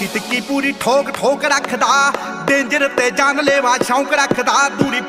ਮੋਟੀ ਟਿੱਕੀ ਪੂਰੀ ਠੋਕ ਠੋਕ ਰੱਖਦਾ? ਡੇਂਜਰ ਤੇ ਜਾਨ ਲੈਵਾ ਸ਼ੌਂਕ ਰੱਖਦਾ। ਦੂਰੀ